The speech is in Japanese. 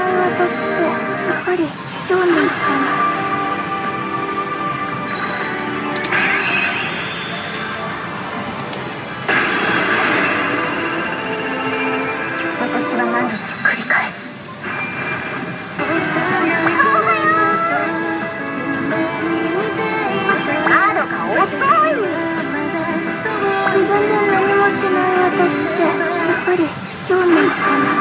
としてやっぱり卑怯なのじゃない私は何度も繰り返す。カードが遅い自分で何もしない私ってやっぱり卑怯なのじゃない